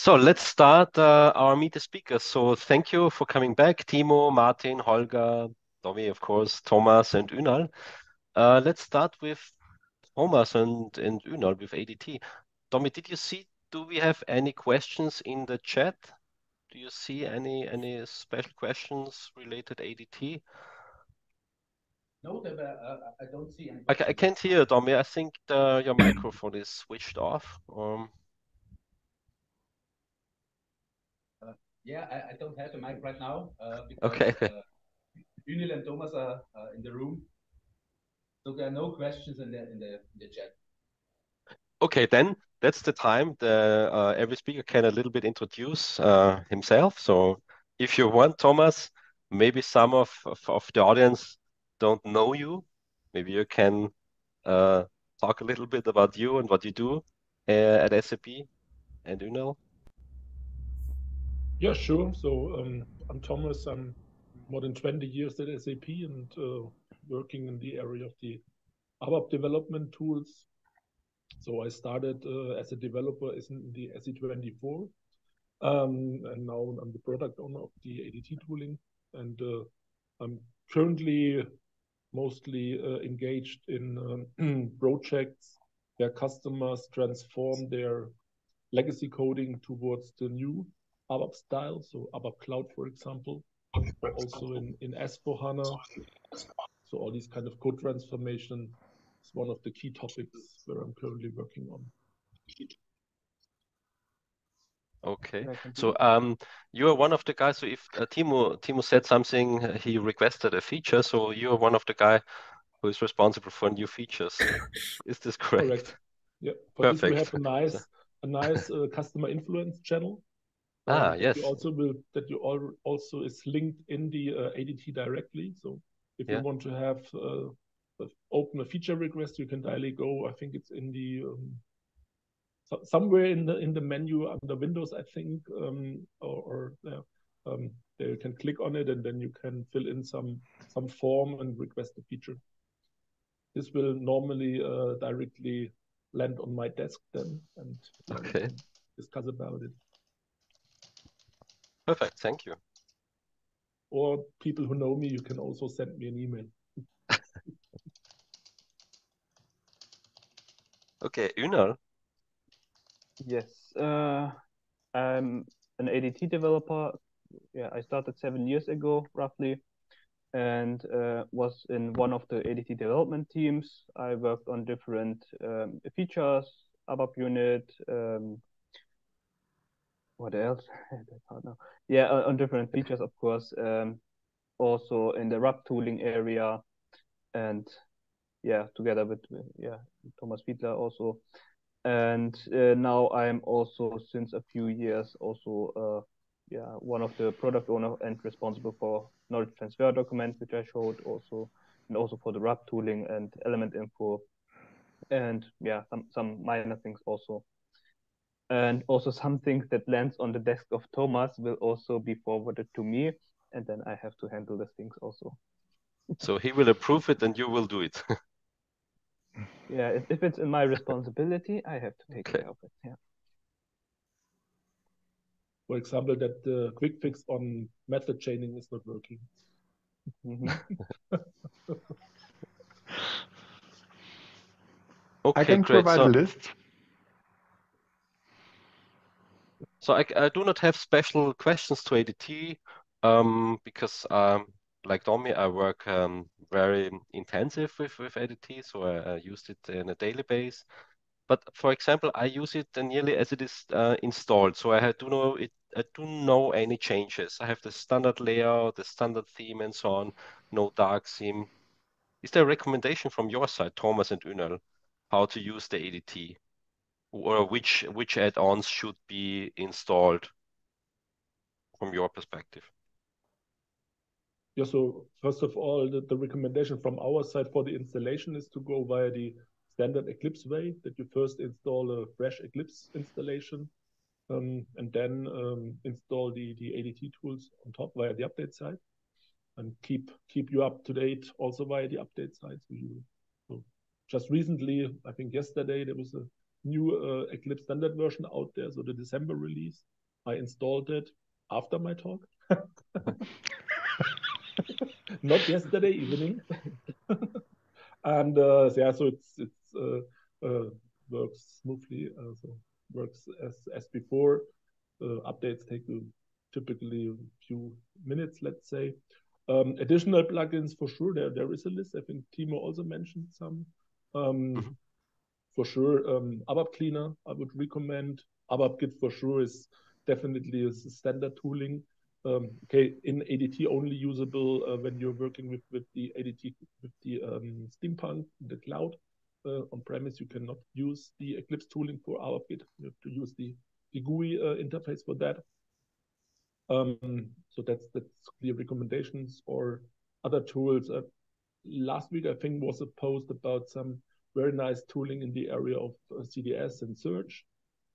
So let's start uh, our meet the speakers. So thank you for coming back, Timo, Martin, Holger, Domi, of course, Thomas, and Unal. Uh, let's start with Thomas and, and Unal with ADT. Domi, did you see, do we have any questions in the chat? Do you see any any special questions related ADT? No, uh, I don't see any. I, I can't hear, Domi. I think the, your microphone is switched off. Um, Yeah, I, I don't have a mic right now uh, because okay. uh, Unal and Thomas are uh, in the room, so there are no questions in the in the in the chat. Okay, then that's the time the uh, every speaker can a little bit introduce uh, himself. So if you want, Thomas, maybe some of, of, of the audience don't know you. Maybe you can uh, talk a little bit about you and what you do uh, at SAP and Unal. Yeah, sure. So um, I'm Thomas. I'm more than 20 years at SAP and uh, working in the area of the ABAP development tools. So I started uh, as a developer in the SE24, um, and now I'm the product owner of the ADT tooling. And uh, I'm currently mostly uh, engaged in um, projects where customers transform their legacy coding towards the new ABAP style, so ABAP Cloud, for example, also in, in S4HANA. So all these kind of code transformation is one of the key topics where I'm currently working on. Okay, so um, you are one of the guys. So if uh, Timo Timo said something, uh, he requested a feature. So you are one of the guy who is responsible for new features. is this correct? Correct. Yeah. For Perfect. this we have a nice a nice uh, customer influence channel Ah, yes. You also will that you all also is linked in the uh, ADT directly. So if yeah. you want to have uh, open a feature request, you can directly go. I think it's in the um, so somewhere in the in the menu under Windows, I think, um, or, or uh, um, there you can click on it and then you can fill in some some form and request a feature. This will normally uh, directly land on my desk then and okay. discuss about it. Perfect. Thank you. Or people who know me, you can also send me an email. okay, Unal. Yes, uh, I'm an ADT developer. Yeah, I started seven years ago, roughly, and uh, was in one of the ADT development teams. I worked on different um, features, ABAP unit, um, what else? yeah, on different features, of course. Um, also in the RAP tooling area, and yeah, together with yeah Thomas Fiedler also. And uh, now I'm also since a few years also uh, yeah one of the product owner and responsible for knowledge transfer documents, which I showed also, and also for the RAP tooling and element info, and yeah some some minor things also and also some things that lands on the desk of Thomas will also be forwarded to me, and then I have to handle the things also. So he will approve it, and you will do it. yeah, if, if, it's in my responsibility, I have to take okay. care of it. Yeah. For example, that the quick fix on method chaining is not working. Mm-hmm. okay, I can great. provide so, a list. So I, I do not have special questions to ADT um, because, um, like Domi, I work um, very intensive with, with ADT, so I, I used it in a daily base. But for example, I use it nearly as it is uh, installed, so I do know it. I do know any changes. I have the standard layout, the standard theme, and so on. No dark theme. Is there a recommendation from your side, Thomas and Unal, how to use the ADT? Or which which add-ons should be installed from your perspective? Yeah, so first of all, the, the recommendation from our side for the installation is to go via the standard Eclipse way, that you first install a fresh Eclipse installation um, and then um, install the, the ADT tools on top via the update side and keep keep you up to date also via the update side. So, you, so just recently, I think yesterday, there was a new uh, Eclipse standard version out there, so the December release. I installed it after my talk. Not yesterday evening. and uh, yeah, so it's it's uh, uh, works smoothly. Uh, so works as as before. Uh, updates take typically a few minutes, let's say. Um, additional plugins for sure. There there is a list. I think Timo also mentioned some. Um, mm-hmm. For sure, um, ABAP Cleaner I would recommend. ABAP Git for sure is definitely a standard tooling. Um, okay, in ADT only usable uh, when you're working with, with the ADT with the um, Steampunk, in the cloud. Uh, on premise, you cannot use the Eclipse tooling for ABAP Git. You have to use the, the GUI uh, interface for that. Um, so that's that's clear recommendations or other tools. Uh, last week, I think was a post about some very nice tooling in the area of uh, CDS and search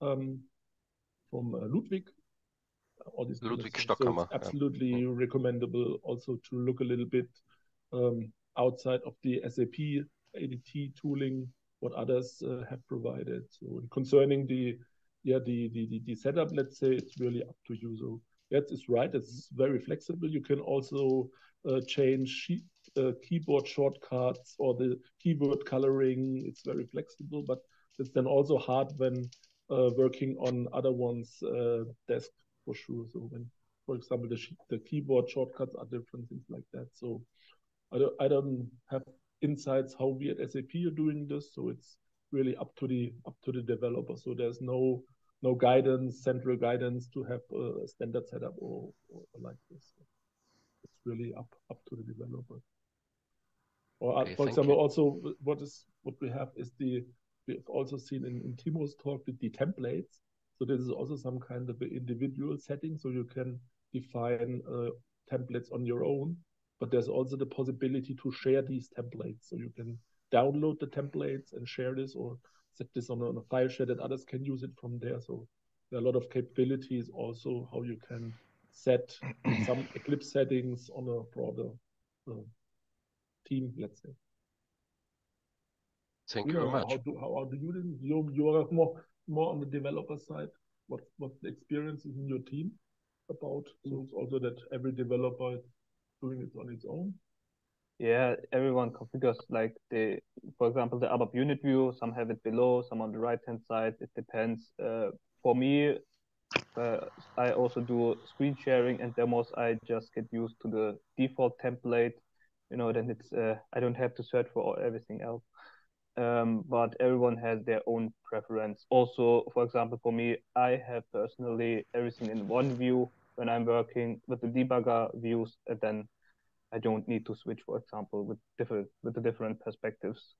um, from uh, Ludwig all these Ludwig Stockbauer-Muhr. So absolutely yeah. recommendable also to look a little bit um, outside of the SAP ADT tooling, what others uh, have provided. So concerning the yeah the, the the the setup, let's say it's really up to you. So that is right. It's very flexible. You can also uh, change uh, keyboard shortcuts or the keyword coloring. It's very flexible, but it's then also hard when uh, working on other ones' uh, desk for sure. So when, for example, the the keyboard shortcuts are different, things like that. So I don't I don't have insights how we at SAP are doing this. So it's really up to the up to the developer. So there's no no guidance, central guidance to have a standard setup or, or like this. Really up up to the developer. Or okay, for example, you. also what is what we have is the we've also seen in, in Timo's talk the, the templates. So this is also some kind of individual setting. So you can define uh, templates on your own, but there's also the possibility to share these templates. So you can download the templates and share this or set this on a, on a file share that others can use it from there. So there are a lot of capabilities also how you can set some Eclipse settings on a broader uh, team, let's say. Thank you, you know, very much. How do, how, how do you you you are more more on the developer side? What what the experience is in your team about? So it's also that every developer is doing it on its own. Yeah, everyone configures like the, for example, the ABAP unit view. Some have it below, some on the right hand side. It depends. Uh, for me, uh, I also do screen sharing and demos. I just get used to the default template. You know, then it's uh, I don't have to search for everything else um, but everyone has their own preference. Also, for example, for me, I have personally everything in one view when I'm working with the debugger views, and then I don't need to switch, for example, with different with the different perspectives.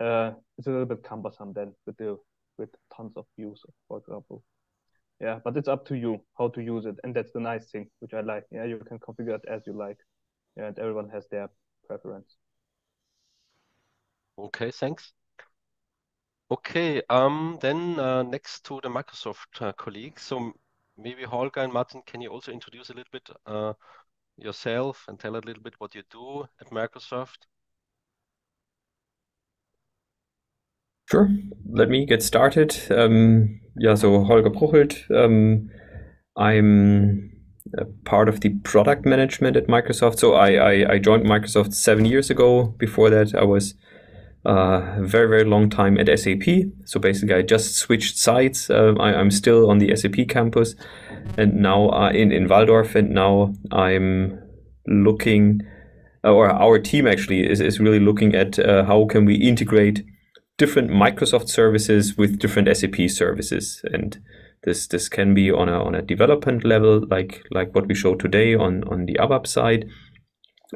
Uh, it's a little bit cumbersome then with the with tons of views, for example. Yeah, but it's up to you how to use it, and that's the nice thing, which I like. Yeah, you can configure it as you like. Yeah, and everyone has their preference. Okay, thanks. Okay, um, then uh, next to the Microsoft uh, colleagues, so maybe Holger and Martin, can you also introduce a little bit uh, yourself and tell a little bit what you do at Microsoft? Sure. Let me get started. Um, yeah, so Holger Bruchelt. Um, I'm part of the product management at Microsoft. So I, I, I joined Microsoft seven years ago. Before that, I was uh, very very long time at SAP. So basically, I just switched sites. Uh, I, am still on the SAP campus, and now uh, in in Walldorf. and now I'm looking, or our team actually is is really looking at uh, how can we integrate different Microsoft services with different SAP services, and this this can be on a on a development level, like like what we showed today on on the ABAP side,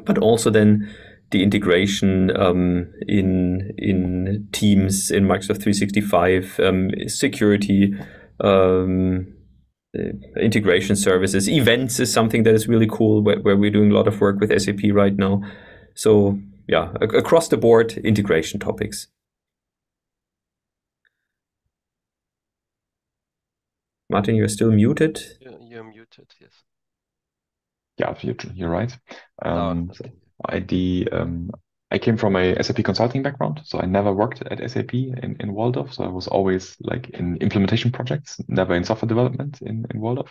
but also then the integration um, in in Teams, in Microsoft 365, um, security, um, uh, integration services, events is something that is really cool where, where, we're doing a lot of work with SAP right now. So yeah, across the board integration topics. Martin, you're still muted. You're, you're muted, yes. Yeah, you're, you're right. Um, okay. I, the um, I came from a SAP consulting background, so I never worked at SAP in, in Walldorf. So I was always like in implementation projects, never in software development in, in Walldorf.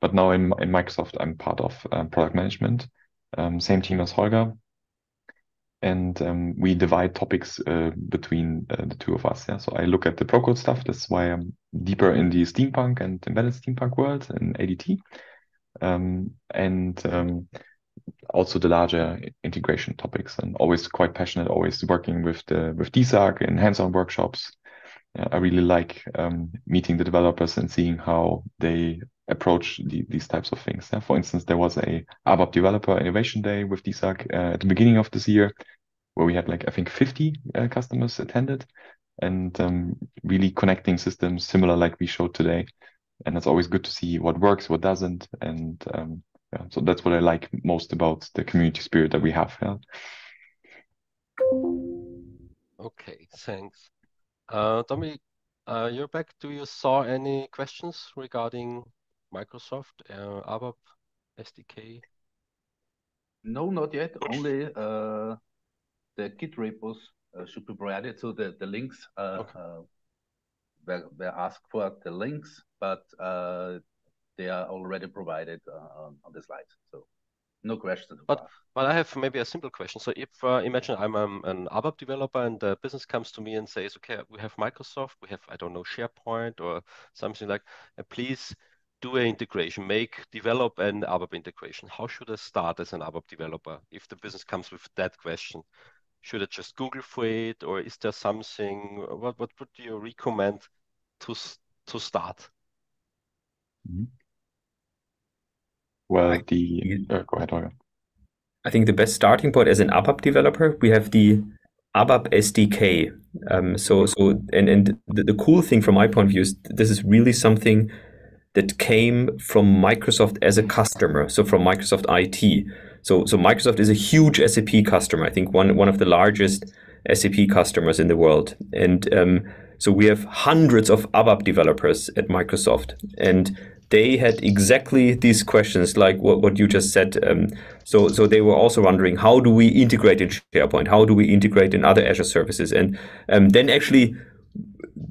But now in, in Microsoft, I'm part of um, product management, um, same team as Holger. And um, we divide topics uh, between uh, the two of us. Yeah. So I look at the pro code stuff. That's why I'm deeper in the steampunk and embedded steampunk world and ADT. Um, and um, also the larger integration topics and always quite passionate, always working with the with DSAG in hands-on workshops. Uh, I really like um, meeting the developers and seeing how they approach the, these types of things. Yeah? For instance, there was a ABAP Developer Innovation Day with DSAG uh, at the beginning of this year, where we had like I think 50 uh, customers attended, and um, really connecting systems similar like we showed today. And it's always good to see what works, what doesn't, and um, yeah, so that's what I like most about the community spirit that we have. Yeah. Okay, thanks. Uh, Domi, uh, you're back. Do you saw any questions regarding Microsoft, uh, ABAP, SDK? No, not yet. Only uh, the Git repos uh, should be provided. So the, the links uh, okay. uh, were, were asked for the links, but uh, they are already provided uh, on the slides. So no questions. But but I have maybe a simple question. So if uh, imagine I'm um, an ABAP developer and the business comes to me and says, okay, we have Microsoft, we have I don't know SharePoint or something like, uh, please do an integration, make develop an ABAP integration. How should I start as an ABAP developer if the business comes with that question? Should I just Google for it, or is there something? What what would you recommend to to start? Mm -hmm. Well, the uh, go ahead, Holger. I think the best starting point as an ABAP developer, we have the ABAP SDK. Um, so, so, and and the, the cool thing from my point of view is this is really something that came from Microsoft as a customer. So from Microsoft IT. So, so Microsoft is a huge SAP customer. I think one one of the largest SAP customers in the world, and um, so we have hundreds of ABAP developers at Microsoft, and they had exactly these questions like what, what you just said. Um, so, so they were also wondering how do we integrate in SharePoint? How do we integrate in other Azure services? And um, then actually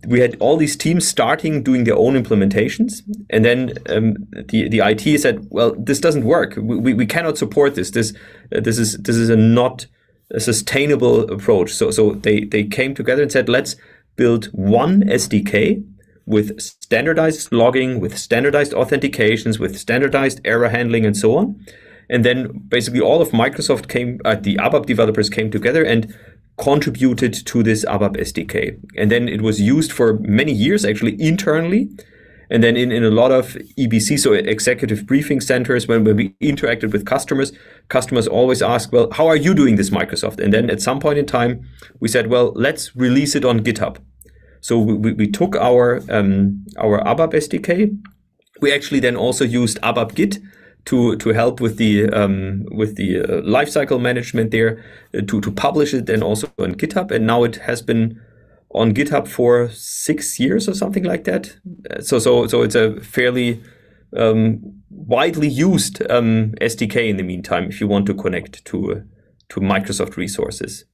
we had all these teams starting doing their own implementations, and then um, the the IT said, "Well, this doesn't work. We, we, cannot support this. This uh, this is this is a not a sustainable approach." So so they they came together and said, "Let's build one SDK with standardized logging, with standardized authentications, with standardized error handling, and so on. And then basically all of Microsoft came, uh, the ABAP developers came together and contributed to this ABAP SDK. And then it was used for many years actually internally. And then in, in a lot of EBC, so executive briefing centers, when, when we interacted with customers, customers always ask, well, how are you doing this, Microsoft? And then at some point in time, we said, well, let's release it on GitHub. So we, we took our um, our ABAP SDK. We actually then also used ABAP Git to to help with the um, with the uh, lifecycle management there uh, to to publish it and also on GitHub. And now it has been on GitHub for six years or something like that. So so so it's a fairly um, widely used um, SDK in the meantime if you want to connect to uh, to Microsoft resources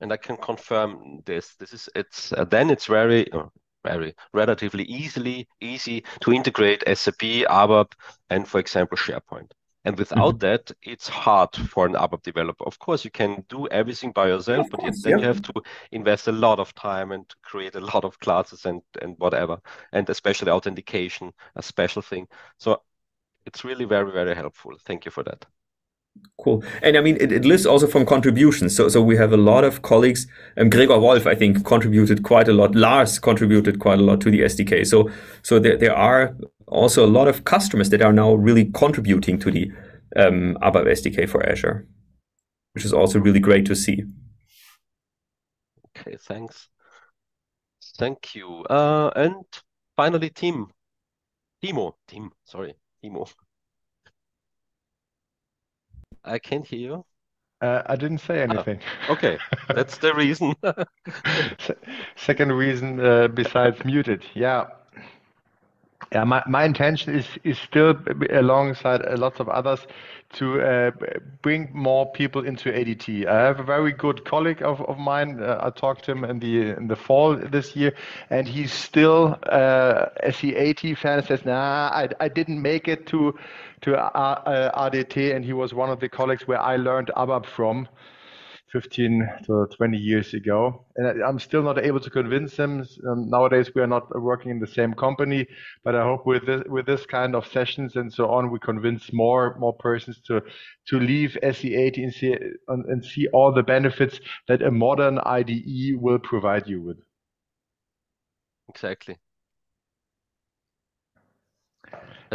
and I can confirm this. This is it's uh, then it's very uh, very relatively easily easy to integrate SAP, ABAP, and for example SharePoint. And without mm-hmm. that, it's hard for an ABAP developer. Of course, you can do everything by yourself, but course, then yeah. you have to invest a lot of time and create a lot of classes and and whatever, and especially authentication, a special thing. So it's really very very helpful. Thank you for that. Cool. And I mean, it, it lives also from contributions. So, so we have a lot of colleagues. Um, Gregor Wolf, I think, contributed quite a lot. Lars contributed quite a lot to the SDK. So, so there, there are also a lot of customers that are now really contributing to the um, ABAP SDK for Azure, which is also really great to see. Okay, thanks. Thank you. Uh, and finally, Tim. Timo. Tim, sorry. Timo. I can't hear you. Uh, I didn't say ah, anything. Oh, okay, that's the reason. Second reason uh, besides muted, yeah. Yeah, my, my intention is is still alongside lots of others to uh, bring more people into ADT. I have a very good colleague of, of mine. Uh, I talked to him in the in the fall this year, and he's still uh, SE80 fan. Says, "Nah, I, I didn't make it to to uh, ADT," and he was one of the colleagues where I learned ABAP from. 15 to 20 years ago. And I'm still not able to convince them. Um, nowadays, we are not working in the same company, but I hope with this, with this kind of sessions and so on, we convince more more persons to to leave SE80 and see, and see all the benefits that a modern IDE will provide you with. Exactly.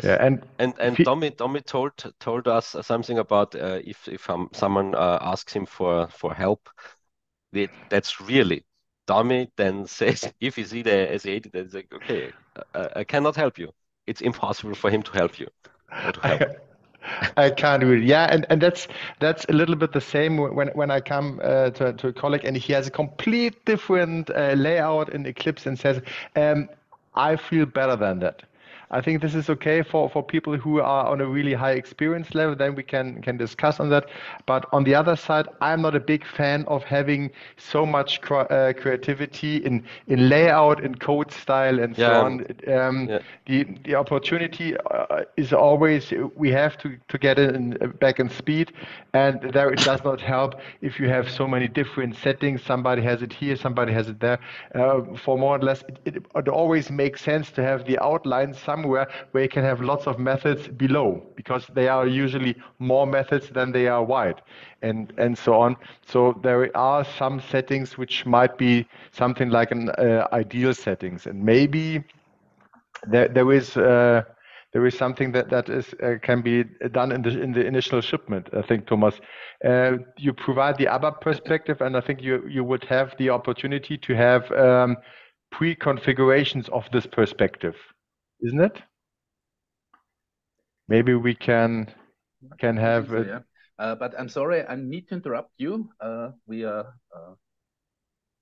Yeah, and and and Tommy Tommy told told us something about uh, if if um, someone uh, asks him for for help, that, that's really Tommy then says if you see the SE80, then it's like okay, I, I cannot help you. It's impossible for him to help you. To help. I can't really. Yeah, and, and that's that's a little bit the same when when I come uh, to to a colleague and he has a complete different uh, layout in Eclipse and says, um, I feel better than that. I think this is okay for, for people who are on a really high experience level. Then we can can discuss on that. But on the other side, I'm not a big fan of having so much uh, creativity in in layout, in code style, and yeah. so on. Um, yeah. The the opportunity uh, is always we have to to get it in, back in speed, and there it does not help if you have so many different settings. Somebody has it here, somebody has it there. Uh, for more or less, it, it, it always makes sense to have the outline some somewhere where you can have lots of methods below because they are usually more methods than they are wide and, and so on. So there are some settings which might be something like an uh, ideal settings and maybe there, there is uh, there is something that that is uh, can be done in the in the initial shipment. I think Thomas, uh, you provide the ABAP perspective, and I think you you would have the opportunity to have um, pre-configurations of this perspective isn't it? Maybe we can can have. So, yeah. Uh, but I'm sorry, I need to interrupt you. Uh, we are uh,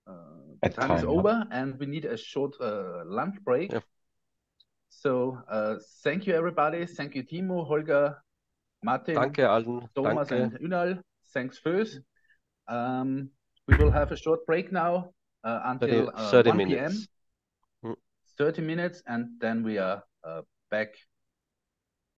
uh time, time, is over, and we need a short uh, lunch break. Yeah. So uh, thank you, everybody. Thank you, Timo, Holger, Martin, Danke allen. Thomas, Danke. and Unal. Thanks first. Um, we will have a short break now until 30, 30 1 p.m. 30 minutes, and then we are uh, back